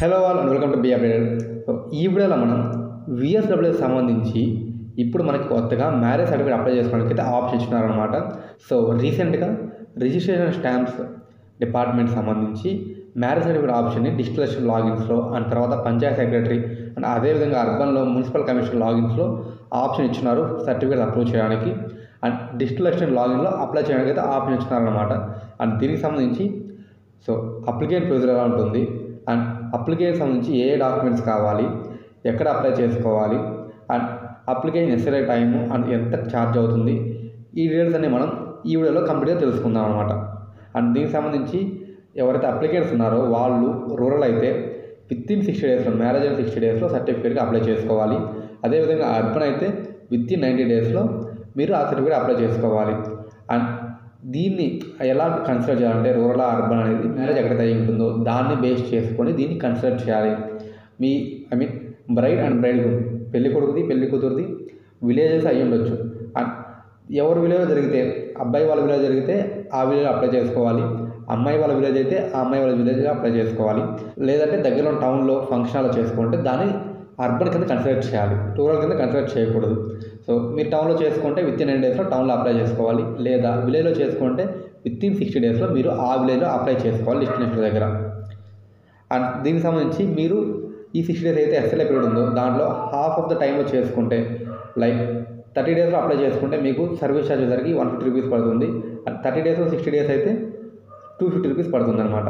Hello all and welcome to be updated so ఈ వీడియోలో మనం విఎస్డబ్ల్యూకి సంబంధించి ఇప్పుడు మనకి కొత్తగా మ్యారేజ్ సర్టిఫికేట్ అప్లై చేసుకోవడానికి అయితే ఆప్షన్ ఇచ్చినారనమాట సో రీసెంట్గా రిజిస్ట్రేషన్ స్టాంప్స్ డిపార్ట్మెంట్ సంబంధించి మ్యారేజ్ సర్టిఫికేట్ ఆప్షన్ని డిస్టిలేషన్ లాగిన్స్లో అండ్ తర్వాత పంచాయత్ సెక్రటరీ అండ్ అదేవిధంగా అర్బన్లో మున్సిపల్ కమిషన్ లాగిన్స్లో ఆప్షన్ ఇచ్చినారు సర్టిఫికేట్ అప్రూవ్ చేయడానికి. అండ్ డిస్టిలేషన్ లాగిన్లో అప్లై చేయడానికి అయితే ఆప్షన్ ఇచ్చినారనమాట అండ్ దీనికి సంబంధించి సో అప్లికేషన్ ప్రొసీజర్ ఎలా ఉంటుంది? అండ్ అప్లికేషన్ సంబంధించి ఏ డాక్యుమెంట్స్ కావాలి ఎక్కడ అప్లై చేసుకోవాలి and application SI time and ఎంత ఛార్జ్ అవుతుంది ఈ డీటెయిల్స్ అన్ని మనం ఈ వీడియోలో కంప్లీట్గా తెలుసుకుందాం అనమాట అండ్ దీనికి సంబంధించి ఎవరైతే అప్లికేట్స్ ఉన్నారో వాళ్ళు రూరల్ అయితే విత్ ఇన్ సిక్స్టీ డేస్లో మ్యారేజ్ అయిన సిక్స్టీ డేస్లో సర్టిఫికేట్కి అప్లై చేసుకోవాలి. అదేవిధంగా అర్బన్ అయితే విత్ ఇన్ నైంటీ డేస్లో మీరు ఆ సర్టిఫికేట్ అప్లై చేసుకోవాలి. అండ్ దీన్ని ఎలా కన్సిడర్ చేయాలంటే రూరల్ అర్బన్ అనేది మ్యారేజ్ ఎక్కడైతే అయి ఉంటుందో దాన్ని బేస్ చేసుకొని దీన్ని కన్సిడర్ చేయాలి. మీ I mean bride and bride పెళ్ళి కొడుకుది పెళ్ళి కూతురుది విలేజెస్ అయి ఉండొచ్చు. అండ్ ఎవరి విలేజ్ జరిగితే అబ్బాయి వాళ్ళ విలేజ్ జరిగితే ఆ విలేజ్ అప్లై చేసుకోవాలి. అమ్మాయి వాళ్ళ విలేజ్ అయితే ఆ అమ్మాయి వాళ్ళ విలేజ్ అప్లై చేసుకోవాలి. లేదంటే దగ్గరలో టౌన్లో ఫంక్షన్ హాల్లో చేసుకుంటే దాన్ని అర్బన్ కింద కన్సిడర్ చేయాలి. రూరల్ కింద కన్సిడర్ చేయకూడదు. సో మీరు టౌన్లో చేసుకుంటే విత్ ఇన్ ఎన్ డేస్లో టౌన్లో అప్లై చేసుకోవాలి. లేదా విలేజ్లో చేసుకుంటే విత్ ఇన్ సిక్స్టీ డేస్లో మీరు ఆ విలేజ్లో అప్లై చేసుకోవాలి డెస్టినేషన్ దగ్గర. అండ్ దీనికి సంబంధించి మీరు ఈ సిక్స్టీ డేస్ అయితే ఎస్ఎల్ఏ పీరియడ్ ఉందో దాంట్లో హాఫ్ ఆఫ్ ద టైంలో చేసుకుంటే లైక్ థర్టీ డేస్లో అప్లై చేసుకుంటే మీకు సర్వీస్ ఛార్జ్ వచ్చేసరికి వన్ ఫిఫ్టీ రూపీస్ పడుతుంది. అండ్ థర్టీ డేస్లో సిక్స్టీ డేస్ అయితే టూ ఫిఫ్టీ రూపీస్ పడుతుంది అనమాట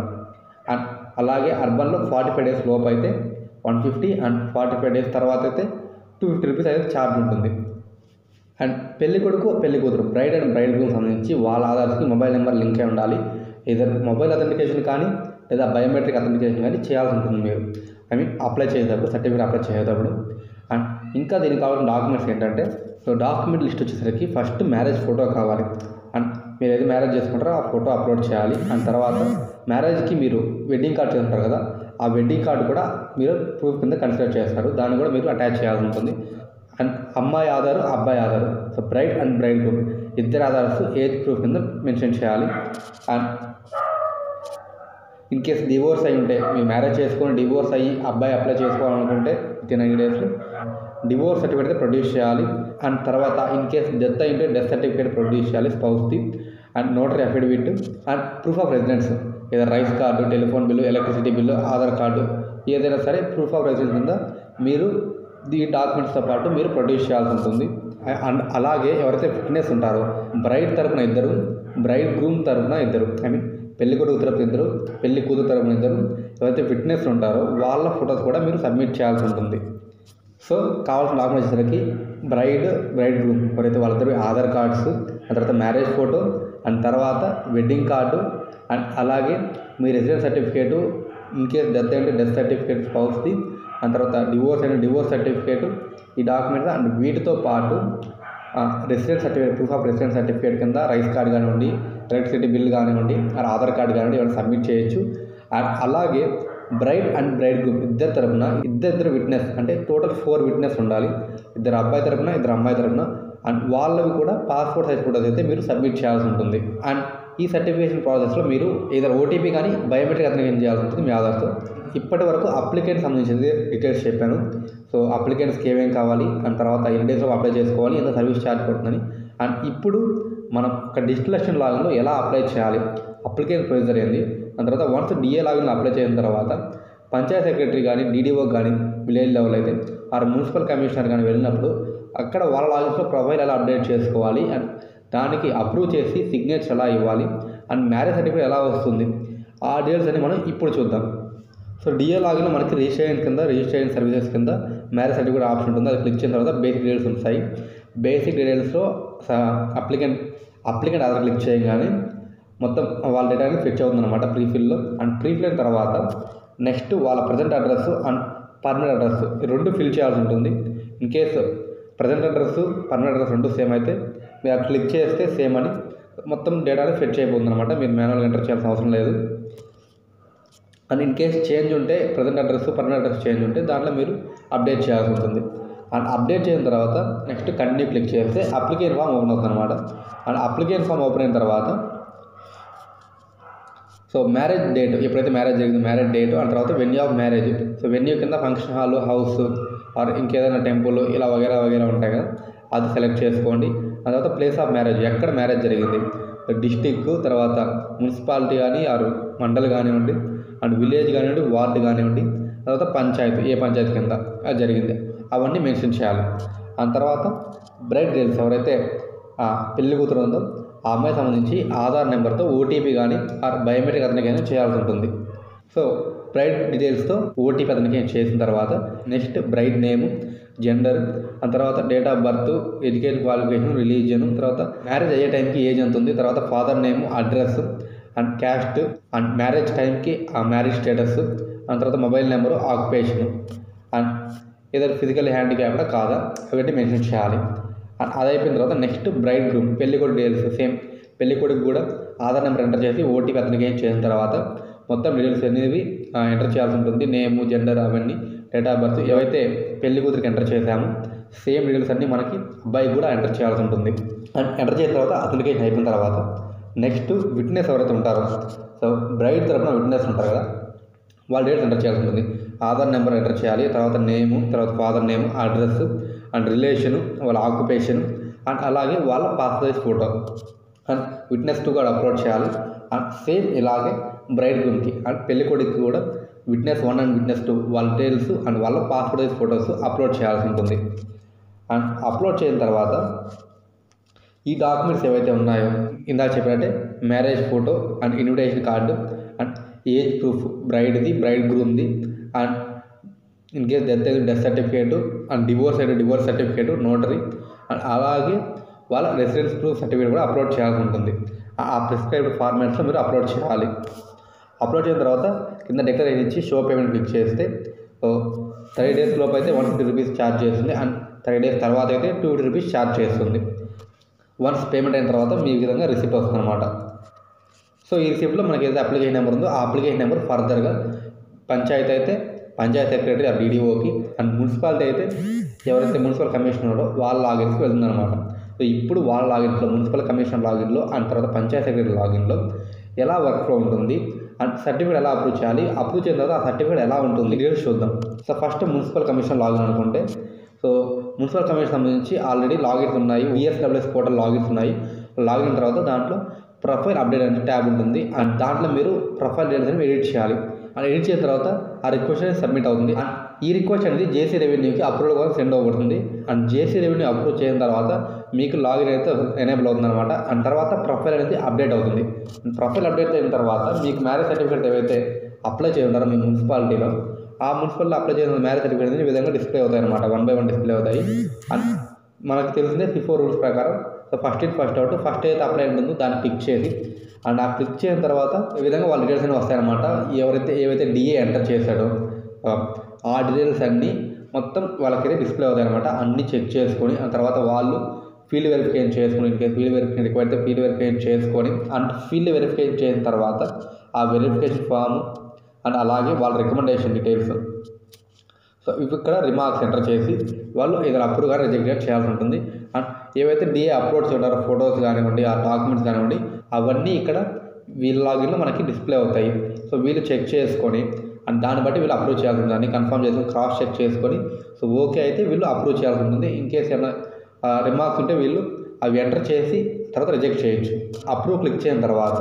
అండ్ అలాగే అర్బన్లో ఫార్టీ ఫైవ్ డేస్ లోపు అయితే one fifty and forty five days తర్వాత అయితే టూ ఫిఫ్టీ రూపీస్ అయితే ఛార్జ్ ఉంటుంది. అండ్ పెళ్ళి కొడుకు పెళ్ళి కూతురు బ్రైడ్ అండ్ బ్రైడ్ గ్రూమ్ సంబంధించి వాళ్ళ ఆధార్కి మొబైల్ నెంబర్ లింక్ అయి ఉండాలి. ఇదర్ మొబైల్ అథెంటికేషన్ కానీ లేదా బయోమెట్రిక్ అథెంటికేషన్ కానీ చేయాల్సి ఉంటుంది మీరు. ఐ మీన్ అప్లై చేసేటప్పుడు సర్టిఫికేట్ అప్లై చేసేటప్పుడు. అండ్ ఇంకా దీనికి కావాల్సిన డాక్యుమెంట్స్ ఏంటంటే సో డాక్యుమెంట్ లిస్ట్ వచ్చేసరికి ఫస్ట్ మ్యారేజ్ ఫోటో కావాలి. అండ్ మీరు ఏది మ్యారేజ్ చేసుకుంటారో ఆ ఫోటో అప్లోడ్ చేయాలి. అండ్ తర్వాత మ్యారేజ్కి మీరు వెడ్డింగ్ కార్డ్ చేసుకుంటారు కదా ఆ వెడ్డింగ్ కార్డు కూడా మీరు ప్రూఫ్ కింద కన్సిడర్ చేస్తారు. దాన్ని కూడా మీరు అటాచ్ చేయాల్సి ఉంటుంది. అండ్ అమ్మాయి ఆధారు అబ్బాయి Aadhaar. So bride and bride groom ఇద్దరు ఆధార్స్ ఏజ్ ప్రూఫ్ కింద మెన్షన్ చేయాలి? అండ్ ఇన్ కేస్ డివోర్స్ అయి ఉంటే మీ మ్యారేజ్ చేసుకొని డివోర్స్ అయ్యి అబ్బాయి అప్లై చేసుకోవాలనుకుంటే విత్ ఇన్ నైన్ డేస్లో డివోర్స్ సర్టిఫికేట్ ప్రొడ్యూస్ చేయాలి. అండ్ తర్వాత ఇన్ కేస్ డెత్ అయి ఉంటే డెత్ సర్టిఫికేట్ ప్రొడ్యూస్ చేయాలి స్పౌస్ది and notary affidavit and proof of residence ఏదైనా rice card telephone bill electricity bill Aadhaar card ఏదైనా సరే ప్రూఫ్ ఆఫ్ రెసిడెన్స్ కింద మీరు ఈ డాక్యుమెంట్స్తో పాటు మీరు ప్రొడ్యూస్ చేయాల్సి ఉంటుంది. అండ్ అలాగే ఎవరైతే ఫిట్నెస్ ఉంటారో బ్రైడ్ తరపున ఇద్దరు బ్రైడ్ గ్రూమ్ తరపున ఇద్దరు ఐ మీన్ పెళ్ళి కొడుకు తరపున ఇద్దరు పెళ్ళి కూతురు తరపున ఇద్దరు ఎవరైతే ఫిట్నెస్ ఉంటారో వాళ్ళ ఫొటోస్ కూడా మీరు సబ్మిట్ చేయాల్సి ఉంటుంది. సో కావాల్సిన డాక్యుమెంట్స్ వచ్చేసరికి బ్రైడ్ బ్రైడ్ గ్రూమ్ ఎవరైతే వాళ్ళిద్దరు ఆధార్ కార్డ్స్ ఆ తర్వాత మ్యారేజ్ ఫోటో అండ్ తర్వాత వెడ్డింగ్ కార్డు అండ్ అలాగే మీ residence certificate in case death అంటే డెత్ సర్టిఫికేట్ స్పౌస్ది దాని తర్వాత డివోర్స్ అంటే డివోర్స్ సర్టిఫికేట్ ఈ డాక్యుమెంట్స్ అండ్ వీటితో పాటు residence certificate proof of residence certificate కింద రైస్ కార్డ్ కానివ్వండి ఎలక్ట్రిసిటీ బిల్ కానివ్వండి అండ్ ఆధార్ కార్డ్ కానివ్వండి ఇవన్నీ సబ్మిట్ చేయొచ్చు. అండ్ అలాగే బ్రైడ్ అండ్ బ్రైడ్ గ్రూప్ ఇద్దరు తరపున ఇద్దరిద్దరు విట్నెస్ అంటే టోటల్ ఫోర్ విట్నెస్ ఉండాలి. ఇద్దరు అబ్బాయి తరపున ఇద్దరు అమ్మాయి తరపున అండ్ వాళ్ళవి కూడా పాస్పోర్ట్ సైజ్ ఫోటోస్ అయితే మీరు సబ్మిట్ చేయాల్సి ఉంటుంది. అండ్ ఈ సర్టిఫికేషన్ ప్రాసెస్లో మీరు ఏదైనా ఓటీపీ కానీ బయోమెట్రిక్ అథెంటికేషన్ చేయాల్సి ఉంటుంది మీ ఆధార్తో ఇప్పటి వరకు అప్లికెంట్ సంబంధించింది డీటెయిల్స్ చెప్పాను. సో అప్లికెంట్స్కి ఏమేమి కావాలి? అండ్ తర్వాత ఎన్ని డేస్లో అప్లై చేసుకోవాలి? ఎంత సర్వీస్ ఛార్జ్ పడుతుందని. అండ్ ఇప్పుడు మనం ఒక డిస్టిలేషన్ లాగిన్లో ఎలా అప్లై చేయాలి? అప్లికేషన్ ప్రొసీజర్ ఏంది? దాని తర్వాత వన్స్ డిఏ లాగిన్లో అప్లై చేసిన తర్వాత పంచాయత్ సెక్రటరీ కానీ డీడీఓ కానీ విలేజ్ లెవెల్ అయితే ఆర్ మున్సిపల్ కమిషనర్ కానీ వెళ్ళినప్పుడు అక్కడ వాళ్ళ లాగిన్స్లో ప్రొఫైల్ ఎలా అప్డేట్ చేసుకోవాలి? అండ్ దానికి అప్రూవ్ చేసి సిగ్నేచర్ ఎలా ఇవ్వాలి? అండ్ మ్యారేజ్ సర్టిఫికేట్ ఎలా వస్తుంది? ఆ డీటెయిల్స్ అని మనం ఇప్పుడు చూద్దాం. సో డిఏ లాగిన్లో మనకి రిజిస్ట్రేషన్ కింద రిజిస్ట్రేషన్ సర్వీసెస్ కింద మ్యారేజ్ సర్టిఫికేట్ ఆప్షన్ ఉంటుంది. అది క్లిక్ చేసిన తర్వాత బేసిక్ డీటెయిల్స్ ఉంటాయి. బేసిక్ డీటెయిల్స్లో అప్లికెంట్ అప్లికెంట్ ఆధార్ క్లిక్ చేయగానే మొత్తం వాళ్ళ డేటా అనేది ఫిట్ అవుతుంది అనమాట ప్రీఫిల్లో అండ్ ప్రీఫిల్ అయిన తర్వాత నెక్స్ట్ వాళ్ళ present address and permanent address రెండు ఫిల్ చేయాల్సి ఉంటుంది. In case present address permanent address రెండు సేమ్ అయితే మీరు క్లిక్ చేస్తే సేమ్ అని మొత్తం డేటాని ఫిట్ చేయబోతుంది అనమాట మీరు మాన్యువల్గా ఎంటర్ చేయాల్సిన అవసరం లేదు. అండ్ ఇన్ కేస్ చేంజ్ ఉంటే present address permanent address change ఉంటే దాంట్లో మీరు అప్డేట్ చేయాల్సి ఉంటుంది. అండ్ అప్డేట్ చేసిన తర్వాత నెక్స్ట్ కంటిన్యూ క్లిక్ చేస్తే అప్లికేషన్ ఫామ్ ఓపెన్ అవుతుంది అనమాట అండ్ అప్లికేషన్ ఫామ్ ఓపెన్ అయిన తర్వాత సో సో మ్యారేజ్ డేట్ ఎప్పుడైతే మ్యారేజ్ జరిగిందో మ్యారేజ్ డేట్ ఆ తర్వాత venue of marriage so venue కింద ఫంక్షన్ హాల్ హౌస్ ఆర్ ఇంకేదైనా టెంపుల్ ఇలా వగేరా వగేరా ఉంటాయి కదా అది సెలెక్ట్ చేసుకోండి. ఆ తర్వాత ప్లేస్ ఆఫ్ మ్యారేజ్ ఎక్కడ మ్యారేజ్ జరిగింది? డిస్టిక్ తర్వాత మున్సిపాలిటీ కానీ ఆరు మండలి కానివ్వండి అండ్ విలేజ్ కానివ్వండి వార్డు కానివ్వండి తర్వాత పంచాయతీ ఏ పంచాయతీ కింద అది జరిగింది. అవన్నీ మెన్షన్ చేయాలి. ఆ తర్వాత బ్రైడ్ డీటెయిల్స్ ఎవరైతే ఆ పెళ్ళి కూతురు ఉందో ఆ అమ్మాయి సంబంధించి ఆధార్ నెంబర్తో ఓటీపీ కానీ ఆర్ బయోమెట్రిక్ అతనికి కానీ చేయాల్సి ఉంటుంది. సో బ్రైడ్ డీటెయిల్స్తో ఓటీపీ అతనికి చేసిన తర్వాత నెక్స్ట్ బ్రైడ్ నేమ్ జెండర్ ఆ తర్వాత date of birth education qualification religion తర్వాత మ్యారేజ్ అయ్యే టైంకి ఏజ్ ఎంత ఉంది తర్వాత father name address and caste and marriage టైంకి ఆ మ్యారేజ్ స్టేటస్ ఆ తర్వాత మొబైల్ నెంబరు ఆక్యుపేషన్ అండ్ ఏదో ఫిజికల్ హ్యాండిక్యాప్డా కాదా అవన్నీ మెన్షన్ చేయాలి. అండ్ అది అయిపోయిన తర్వాత నెక్స్ట్ బ్రైడ్ గ్రూమ్ పెళ్ళి కొడుకు డీటెయిల్స్ సేమ్ పెళ్ళి కొడుకు కూడా ఆధార్ నెంబర్ ఎంటర్ చేసి ఓటీపీ అతనికి ఏం చేసిన తర్వాత మొత్తం డీటెయిల్స్ అనేవి ఎంటర్ చేయాల్సి ఉంటుంది. నేము జెండర్ అవన్నీ డేట్ ఆఫ్ బర్త్ ఏవైతే పెళ్ళి కూతురికి ఎంటర్ చేశామో సేమ్ డీటెయిల్స్ అన్నీ మనకి అబ్బాయి కూడా ఎంటర్ చేయాల్సి ఉంటుంది. అండ్ ఎంటర్ చేసిన తర్వాత అప్లికేషన్ అయిపోయిన తర్వాత నెక్స్ట్ విట్నెస్ ఎవరైతే ఉంటారో సో బ్రైడ్ తరపున విట్నెస్ ఉంటారు కదా వాళ్ళ డేట్స్ ఎంటర్ చేయాల్సి ఉంటుంది. ఆధార్ నెంబర్ ఎంటర్ చేయాలి తర్వాత నేము తర్వాత father name address and relation వాళ్ళ ఆక్యుపేషన్ అండ్ అలాగే వాళ్ళ passport photo and witness two కూడా అప్లోడ్ చేయాలి. అండ్ సేమ్ ఇలాగే బ్రైడ్ గ్రూమ్కి అండ్ పెళ్ళికొడుకు కూడా witness one and witness two వాళ్ళ డీటెయిల్స్ అండ్ వాళ్ళ పాస్పోర్ట్ సైజ్ ఫొటోస్ అప్లోడ్ చేయాల్సి ఉంటుంది. అండ్ అప్లోడ్ చేసిన తర్వాత ఈ డాక్యుమెంట్స్ ఏవైతే ఉన్నాయో ఇందాక చెప్పినట్టే marriage photo and invitation card and age proof బ్రైడ్ది bride గ్రూమ్ది అండ్ ఇన్ కేస్ డెత్ అయితే డెత్ సర్టిఫికేట్ అండ్ డివోర్స్ అయితే డివోర్స్ సర్టిఫికేట్ నోటరీ అండ్ అలాగే వాళ్ళ రెసిడెన్స్ ప్రూఫ్ సర్టిఫికేట్ కూడా అప్లోడ్ చేయాల్సి ఉంటుంది. ఆ ప్రిస్క్రైబ్డ్ ఫార్మాట్స్లో మీరు అప్లోడ్ చేయాలి. అప్లోడ్ చేసిన తర్వాత కింద డిక్లరేషన్ ఇచ్చి షో పేమెంట్ క్లిక్ చేస్తే థర్టీ డేస్ లోపు అయితే వన్ ఫిఫ్టీ రూపీస్ ఛార్జ్ చేస్తుంది. అండ్ థర్టీ డేస్ తర్వాత అయితే టూ ఫిఫ్టీ రూపీస్ ఛార్జ్ చేస్తుంది. వన్స్ పేమెంట్ అయిన తర్వాత మీ విధంగా రిసిప్ట్ వస్తుంది అనమాట సో ఈ రిసిప్ట్లో మనకి ఏదైతే అప్లికేషన్ నెంబర్ ఉందో ఆ అప్లికేషన్ నెంబర్ ఫర్దర్గా పంచాయతీ అయితే పంచాయత్ సెక్రటరీ ఆ డీడీఓకి అండ్ మున్సిపాలిటీ అయితే ఎవరైతే మున్సిపల్ కమిషనరో వాళ్ళ లాగిన్స్కి వెళ్తుంది అనమాట సో ఇప్పుడు వాళ్ళ లాగిన్లో మున్సిపల్ కమిషనర్ లాగిన్లో అండ్ తర్వాత పంచాయత్ సెక్రటరీ లాగిన్లో ఎలా వర్క్ ఫ్లో ఉంటుంది? సర్టిఫికేట్ ఎలా అప్రూవ్ చేయాలి? అప్రూవ్ చేసిన తర్వాత ఆ సర్టిఫికేట్ ఎలా ఉంటుంది? డీటెయిల్స్ చూద్దాం. So first municipal commission login అనుకుంటే సో మున్సిపల్ కమిషన్ సంబంధించి ఆల్రెడీ లాగిన్స్ ఉన్నాయి. విఎస్డబ్ల్యూఎస్ పోర్టల్ లాగిన్స్ ఉన్నాయి. లాగిన్ తర్వాత దాంట్లో ప్రొఫైల్ అప్డేట్ అనే ట్యాబ్ ఉంటుంది. అండ్ దాంట్లో మీరు ప్రొఫైల్ డీటెయిల్స్ అనేవి ఎడిట్ చేయాలి. అండ్ ఎడిట్ చేసిన తర్వాత ఆ రిక్వెస్ట్ సబ్మిట్ అవుతుంది. అండ్ ఈ రిక్వెస్ట్ అనేది జేసీ రెవెన్యూకి అప్రూవల్ కోసం సెండ్ అవ్వబడుతుంది. అండ్ జేసీ రెవెన్యూ అప్రూవ్ చేసిన తర్వాత మీకు లాగిన్ అయితే ఎనేబుల్ అవుతుంది అనమాట అండ్ తర్వాత ప్రొఫైల్ అనేది అప్డేట్ అవుతుంది. ప్రొఫైల్ అప్డేట్ అయిన తర్వాత మీకు మ్యారేజ్ సర్టిఫికేట్ ఏవైతే అప్లై చేసి ఉంటారో మీ మున్సిపాలిటీలో ఆ మున్సిపాలిటీలో అప్లై చేసిన మ్యారేజ్ సర్టిఫికేట్ అనేది ఈ విధంగా డిస్ప్లే అవుతాయి అనమాట వన్ బై వన్ డిస్ప్లే అవుతాయి. అండ్ మనకు తెలిసిందే ఫిఫోర్ రూల్స్ ప్రకారం so first in first out first అయితే అప్లై ఉంటుందో దాన్ని క్లిక్ చేసి అండ్ ఆ క్లిక్ చేసిన తర్వాత ఈ విధంగా వాళ్ళ డీటెయిల్స్ అనేవి వస్తాయన్నమాట. ఎవరైతే ఏవైతే డిఏ ఎంటర్ చేశాడో ఆ, డీటెయిల్స్ అన్నీ మొత్తం వాళ్ళకైతే డిస్ప్లే అవుతాయి అనమాట అన్నీ చెక్ చేసుకొని ఆ తర్వాత వాళ్ళు ఫీల్డ్ వెరిఫికేషన్ చేసుకొని in case field verification require అయితే ఫీల్డ్ వెరిఫికేషన్ చేసుకొని అండ్ ఫీల్డ్ వెరిఫికేషన్ చేసిన తర్వాత ఆ వెరిఫికేషన్ ఫామ్ అండ్ అలాగే వాళ్ళ రికమెండేషన్ డీటెయిల్స్ సో ఇవి ఇక్కడ రిమార్క్స్ ఎంటర్ చేసి వాళ్ళు ఏదైనా అప్రూవ్ కానీ రిజెక్ట్ చేయాల్సి ఉంటుంది. అండ్ ఏవైతే డిఏ అప్లోడ్ ఉంటారో ఫొటోస్ కానివ్వండి ఆ డాక్యుమెంట్స్ కానివ్వండి అవన్నీ ఇక్కడ వీళ్ళ లాగిన్లో మనకి డిస్ప్లే అవుతాయి. సో వీళ్ళు చెక్ చేసుకొని అండ్ దాన్ని బట్టి వీళ్ళు అప్రూవ్ చేయాల్సి ఉంటుంది అన్ని కన్ఫర్మ్ చేసుకొని క్రాస్ చెక్ చేసుకొని సో ఓకే అయితే వీళ్ళు అప్రూవ్ చేయాల్సి ఉంటుంది. ఇన్ కేస్ ఏమైనా రిమార్క్స్ ఉంటే వీళ్ళు అవి ఎంటర్ చేసి తర్వాత రిజెక్ట్ చేయొచ్చు. అప్రూవ్ క్లిక్ చేసిన తర్వాత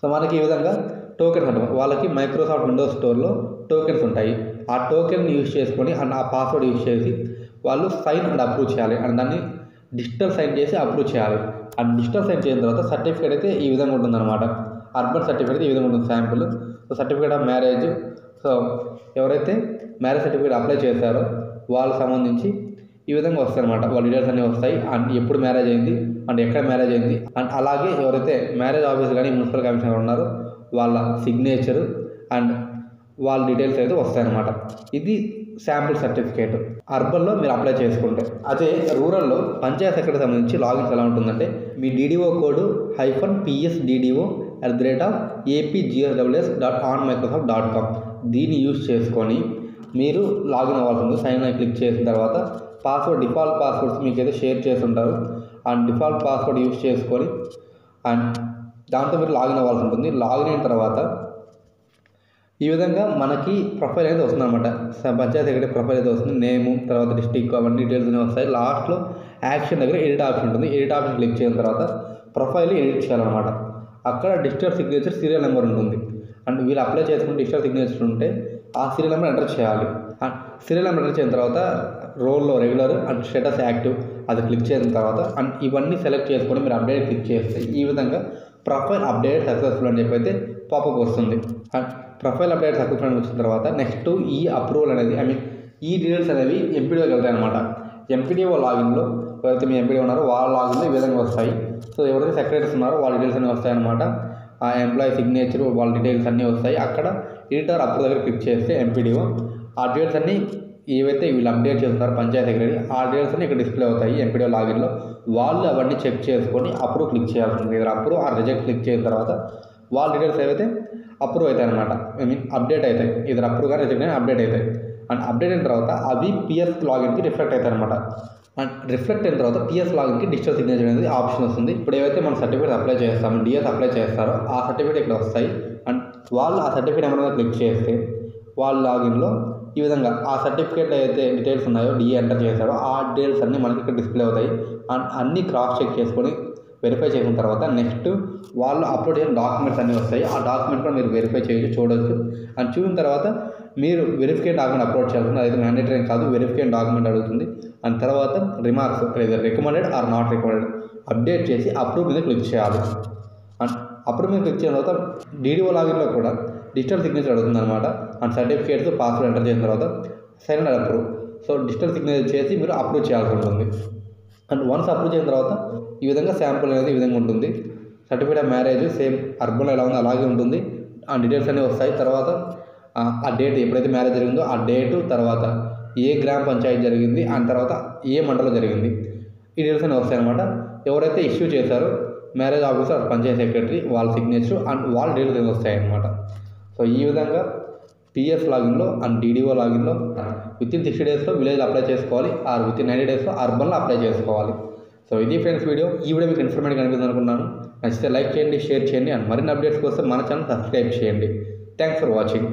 సో మనకి ఈ విధంగా టోకెన్స్ ఉంటాయి వాళ్ళకి మైక్రోసాఫ్ట్ విండోస్ స్టోర్లో టోకెన్స్ ఉంటాయి. ఆ టోకెన్ యూజ్ చేసుకొని అండ్ ఆ పాస్వర్డ్ యూజ్ చేసి వాళ్ళు సైన్ అండ్ అప్రూవ్ చేయాలి. అండ్ దాన్ని డిజిటల్ సైన్ చేసి అప్రూవ్ చేయాలి. అండ్ డిజిటల్ సైన్ చేసిన తర్వాత సర్టిఫికేట్ అయితే ఈ విధంగా ఉంటుందన్నమాట. అర్బన్ సర్టిఫికేట్ ఈ విధంగా ఉంటుంది. Sample so certificate of marriage so ఎవరైతే మ్యారేజ్ సర్టిఫికేట్ అప్లై చేశారో వాళ్ళకి సంబంధించి ఈ విధంగా వస్తాయి అనమాట వాళ్ళ డీటెయిల్స్ అన్నీ వస్తాయి. అండ్ ఎప్పుడు మ్యారేజ్ అయింది అండ్ ఎక్కడ మ్యారేజ్ అయింది అండ్ అలాగే ఎవరైతే మ్యారేజ్ ఆఫీస్ కానీ మున్సిపల్ కమిషనర్ ఉన్నారో వాళ్ళ సిగ్నేచరు అండ్ వాళ్ళ డీటెయిల్స్ అయితే వస్తాయన్నమాట. ఇది శాంపుల్ సర్టిఫికేట్ అర్బన్లో మీరు అప్లై చేసుకుంటే. అదే రూరల్లో పంచాయత్ సెక్రటరీ సంబంధించి లాగిన్స్ ఎలా ఉంటుందంటే మీ DDO code hyphen PS DDO at the rate of APGSWS dot on Microsoft dot com దీన్ని యూజ్ చేసుకొని మీరు లాగిన్ అవ్వాల్సి ఉంది సైన్ అయి క్లిక్ చేసిన తర్వాత పాస్వర్డ్ డిఫాల్ట్ పాస్వర్డ్స్ మీకు అయితే షేర్ చేస్తుంటారు అండ్ డిఫాల్ట్ పాస్వర్డ్ యూజ్ చేసుకొని అండ్ దాంతో మీరు లాగిన్ అవ్వాల్సి ఉంటుంది. లాగిన్ అయిన తర్వాత ఈ విధంగా మనకి ప్రొఫైల్ అనేది వస్తుంది అనమాట పంచాయతీ సెక్రటరీ ప్రొఫైల్ అయితే వస్తుంది. నేము తర్వాత డిస్టిక్ అవన్నీ డీటెయిల్స్ అనేవి వస్తాయి. లాస్ట్లో యాక్షన్ దగ్గర ఎడిట్ ఆప్షన్ ఉంటుంది. ఎడిట్ ఆప్షన్ క్లిక్ చేసిన తర్వాత ప్రొఫైల్ ఎడిట్ చేయాలన్నమాట. అక్కడ డిజిటల్ సిగ్నేచర్ సీరియల్ నెంబర్ ఉంటుంది. అండ్ వీళ్ళు అప్లై చేసుకుని డిజిటల్ సిగ్నేచర్ ఉంటే ఆ సీరియల్ నెంబర్ ఎంటర్ చేయాలి. సీరియల్ నెంబర్ ఎంటర్ చేసిన తర్వాత రోల్లో రెగ్యులర్ అండ్ స్టేటస్ యాక్టివ్ అది క్లిక్ చేసిన తర్వాత అండ్ ఇవన్నీ సెలెక్ట్ చేసుకొని మీరు అప్డేట్ క్లిక్ చేస్తే ఈ విధంగా ప్రొఫైల్ అప్డేట్ సక్సెస్ఫుల్ అని చెప్పి అయితే పాపప్ వస్తుంది. అండ్ ప్రొఫైల్ అప్డేట్ సక్సెస్ఫుల్ అని వచ్చిన తర్వాత నెక్స్ట్ ఈ అప్రూవల్ అనేది ఐ మీన్ ఈ డీటెయిల్స్ అనేవి ఎంపీడీఓకి వెళ్తాయి అనమాట ఎంపీడీఓ లాగిన్లో ఎవరైతే మీ ఎంపీడీ ఉన్నారో వాళ్ళ లాగిన్లో ఈ విధంగా వస్తాయి. సో ఎవరైతే సెక్రటరీస్ ఉన్నారో వాళ్ళ డీటెయిల్స్ అనేవి వస్తాయన్నమాట. ఆ ఎంప్లాయీ సిగ్నేచర్ వాళ్ళ డీటెయిల్స్ అన్నీ వస్తాయి. అక్కడ ఎడిటర్ అప్పుడు దగ్గర క్లిక్ చేస్తే ఎంపీడీఓ ఆ డీటెయిల్స్ అన్నీ ఏవైతే వీళ్ళు అప్డేట్ చేస్తున్నారో పంచాయతీ సెక్రటరీ ఆ డీటెయిల్స్ అన్ని ఇక్కడ డిస్ప్లే అవుతాయి ఎంపీడీఓ లాగిన్లో వాళ్ళు అవన్నీ చెక్ చేసుకొని అప్రూవ్ క్లిక్ చేయాల్సి ఉంటుంది. అప్రూవ్ ఆ రిజెక్ట్ క్లిక్ చేసిన తర్వాత వాళ్ళ డీటెయిల్స్ ఏవైతే అప్రూవ్ అవుతాయి అనమాట ఐ మీన్ అప్డేట్ అవుతాయి. ఇద్దరు అప్రూవ్ కానీ రిజెక్ట్ కానీ అప్డేట్ అవుతాయి. అండ్ అప్డేట్ అయిన తర్వాత అవి పిఎస్ లాగిన్కి రిఫ్లెక్ట్ అవుతాయి అనమాట అండ్ రిఫ్లెక్ట్ అయిన తర్వాత పిఎస్ లాగిన్కి డిజిటల్ సిగ్నేచర్ అనేది ఆప్షన్ వస్తుంది. ఇప్పుడు ఏవైతే మనం సర్టిఫికేట్ అప్లై చేస్తామో డిఎస్ అప్లై చేస్తారో ఆ సర్టిఫికేట్ ఇక్కడ వస్తాయి. అండ్ వాళ్ళు ఆ సర్టిఫికేట్ ఏమైనా క్లిక్ చేస్తే వాళ్ళ లాగిన్లో ఈ విధంగా ఆ సర్టిఫికేట్ అయితే డీటెయిల్స్ ఉన్నాయో డిఏ ఎంటర్ చేశారో ఆ డీటెయిల్స్ అన్నీ మనకి ఇక్కడ డిస్ప్లే అవుతాయి. అండ్ అన్నీ క్రాస్ చెక్ చేసుకొని వెరిఫై చేసిన తర్వాత నెక్స్ట్ వాళ్ళు అప్లోడ్ చేసిన డాక్యుమెంట్స్ అన్నీ వస్తాయి. ఆ డాక్యుమెంట్ కూడా మీరు వెరిఫై చేయొచ్చు చూడొచ్చు. అండ్ చూసిన తర్వాత మీరు వెరిఫికేట్ డాక్యుమెంట్ అప్లోడ్ చేయాల్సింది. అది మ్యాండేటరీ కాదు వెరిఫికేషన్ డాక్యుమెంట్ అడుగుతుంది. అండ్ తర్వాత రిమార్క్స్ లేదా recommended or not recommended update చేసి అప్రూవ్ మీద క్లిక్ చేయాలి. అండ్ అప్రూవ్ మీద క్లిక్ చేసిన తర్వాత డీడీఓ లాగిన్లో కూడా డిజిటల్ సిగ్నేచర్ అడుగుతుంది అనమాట అండ్ సర్టిఫికేట్స్ పాస్వర్డ్ ఎంటర్ చేసిన తర్వాత sign and approve so digital signature చేసి మీరు అప్రూవ్ చేయాల్సి ఉంటుంది. అండ్ వన్స్ అప్రూవ్ చేసిన తర్వాత ఈ విధంగా శాంపుల్ అనేది ఈ విధంగా ఉంటుంది. సర్టిఫికేట్ ఆఫ్ మ్యారేజ్ సేమ్ అర్బన్లో ఎలా ఉందో అలాగే ఉంటుంది. ఆ డీటెయిల్స్ అనేవి వస్తాయి. తర్వాత ఆ డేట్ ఎప్పుడైతే మ్యారేజ్ జరిగిందో ఆ డేటు తర్వాత ఏ గ్రామ పంచాయతీ జరిగింది ఆ తర్వాత ఏ మండలం జరిగింది. ఈ డీటెయిల్స్ అనేవి వస్తాయి అనమాట ఎవరైతే ఇష్యూ చేశారో మ్యారేజ్ ఆఫీసర్ పంచాయతీ సెక్రటరీ వాళ్ళ సిగ్నేచర్ అండ్ వాళ్ళ డీటెయిల్స్ అనేవి వస్తాయి అనమాట సో ఈ విధంగా పిఎఫ్ లాగిన్లో అండ్ డీడీఓ లాగిన్లో విత్ ఇన్ సిక్స్టీ డేస్లో విలేజ్ అప్లై చేసుకోవాలి. ఆర్ విత్ ఇన్ నైంటీ డేస్లో అర్బన్లో అప్లై చేసుకోవాలి. సో ఇది ఫ్రెండ్స్ వీడియో ఈ వీడియో మీకు ఇన్ఫర్మేటివ్ కనిపిస్తుంది అనుకున్నాను నచ్చితే లైక్ చేయండి షేర్ చేయండి. అండ్ మరిన్ని అప్డేట్స్ కోసం మన ఛానల్ సబ్స్క్రైబ్ చేయండి. Thanks for watching